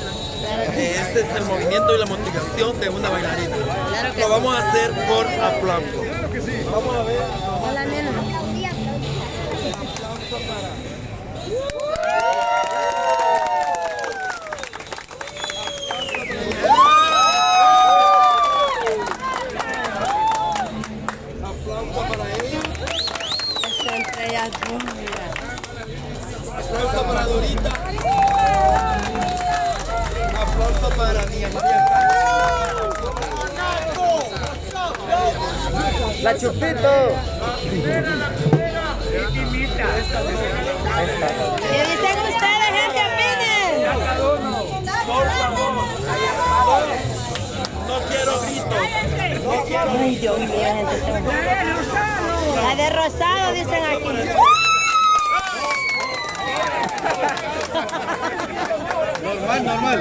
bailan. Este es el movimiento y la motivación de una bailarina. Lo vamos a hacer por aplauso. Vamos a ver. Hola, nena. Aplauso para... Aplauso para Dorita. La chupito. ¿Qué dicen ustedes, gente? Opinen. Por favor. No quiero gritos. No quiero Ay, Dios mío, gente. La de rosado dicen aquí. Normal, normal.